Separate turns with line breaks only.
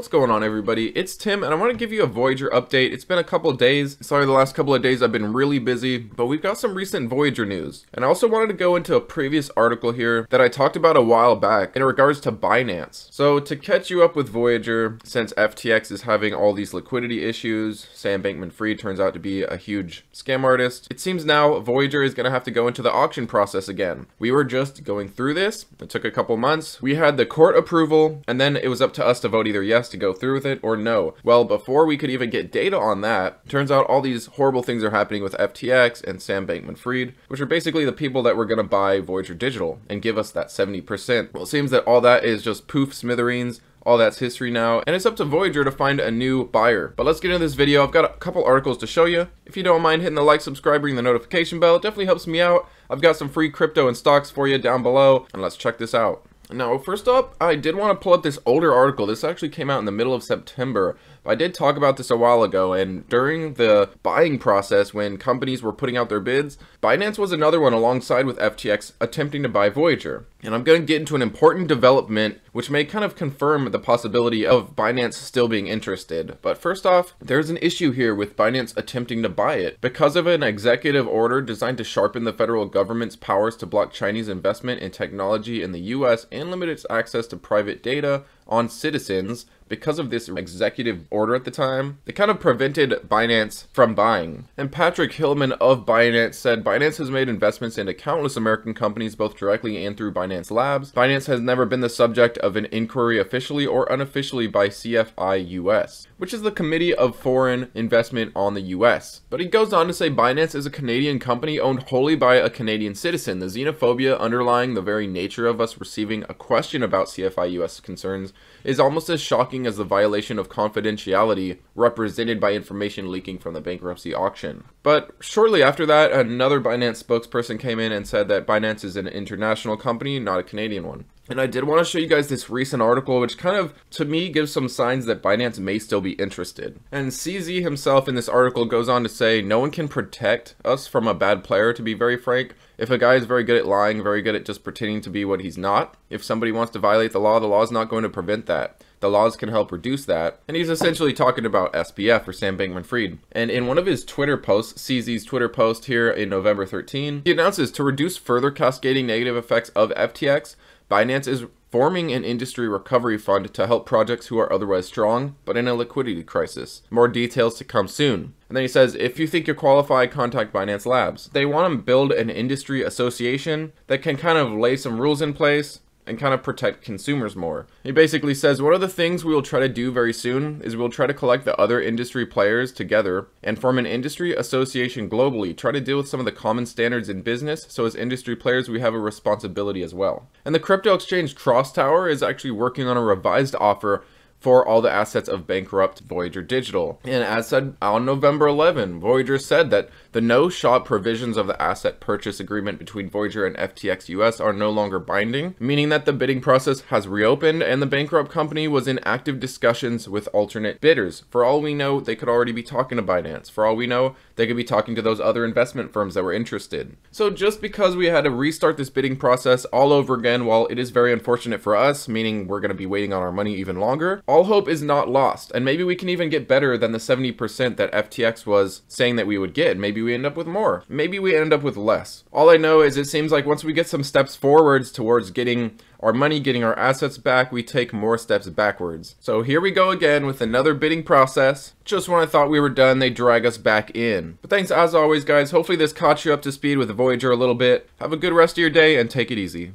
What's going on everybody? It's Tim and I want to give you a Voyager update. It's been a couple days. Sorry the last couple of days I've been really busy, but we've got some recent Voyager news. And I also wanted to go into a previous article here that I talked about a while back in regards to Binance. So to catch you up with Voyager, since FTX is having all these liquidity issues, Sam Bankman-Fried turns out to be a huge scam artist, it seems now Voyager is going to have to go into the auction process again. We were just going through this. It took a couple months. We had the court approval and then it was up to us to vote either yes to go through with it or no. Well, before we could even get data on that, turns out all these horrible things are happening with FTX and Sam Bankman-Fried, which are basically the people that were going to buy Voyager Digital and give us that 70%. Well, it seems that all that is just poof smithereens all that's history now, and it's up to Voyager to find a new buyer. But let's get into this video. I've got a couple articles to show you. If you don't mind hitting the like, subscribe, ring the notification bell, it definitely helps me out. I've got some free crypto and stocks for you down below, and let's check this out. Now, first up, I did want to pull up this older article. This actually came out in the middle of September. I did talk about this a while ago, and during the buying process, when companies were putting out their bids, Binance was another one alongside with FTX attempting to buy Voyager. And I'm going to get into an important development which may kind of confirm the possibility of Binance still being interested. But first off, there's an issue here with Binance attempting to buy it. Because of an executive order designed to sharpen the federal government's powers to block Chinese investment in technology in the US and limit its access to private data on citizens, because of this executive order at the time, it kind of prevented Binance from buying. And Patrick Hillman of Binance said Binance has made investments into countless American companies both directly and through Binance Labs. Binance has never been the subject of an inquiry officially or unofficially by CFIUS, which is the Committee of Foreign Investment on the US. But he goes on to say Binance is a Canadian company owned wholly by a Canadian citizen. The xenophobia underlying the very nature of us receiving a question about CFIUS concerns is almost as shocking as the violation of confidentiality represented by information leaking from the bankruptcy auction. But shortly after that, another Binance spokesperson came in and said that Binance is an international company, not a Canadian one. And I did want to show you guys this recent article, which kind of, to me, gives some signs that Binance may still be interested. And CZ himself in this article goes on to say, no one can protect us from a bad player, to be very frank. If a guy is very good at lying, very good at just pretending to be what he's not, if somebody wants to violate the law, the law is not going to prevent that. The laws can help reduce that. And he's essentially talking about SBF or Sam Bankman Fried. And in one of his Twitter posts, CZ's Twitter post here in November 13, he announces to reduce further cascading negative effects of FTX, Binance is forming an industry recovery fund to help projects who are otherwise strong, but in a liquidity crisis. More details to come soon. And then he says, if you think you're qualified, contact Binance Labs. They want to build an industry association that can kind of lay some rules in place, and kind of protect consumers more. He basically says one of the things we will try to do very soon is we'll try to collect the other industry players together and form an industry association globally, try to deal with some of the common standards in business, so as industry players we have a responsibility as well. And the crypto exchange CrossTower is actually working on a revised offer for all the assets of bankrupt Voyager Digital. And as said on November 11, Voyager said that the no-shop provisions of the asset purchase agreement between Voyager and FTX US are no longer binding, meaning that the bidding process has reopened and the bankrupt company was in active discussions with alternate bidders. For all we know, they could already be talking to Binance. For all we know, they could be talking to those other investment firms that were interested. So just because we had to restart this bidding process all over again, while it is very unfortunate for us, meaning we're going to be waiting on our money even longer, all hope is not lost. And maybe we can even get better than the 70% that FTX was saying that we would get. Maybe we end up with more. Maybe we end up with less. All I know is it seems like once we get some steps forwards towards getting our money, getting our assets back, we take more steps backwards. So here we go again with another bidding process. Just when I thought we were done, they drag us back in. But thanks as always, guys. Hopefully this caught you up to speed with Voyager a little bit. Have a good rest of your day and take it easy.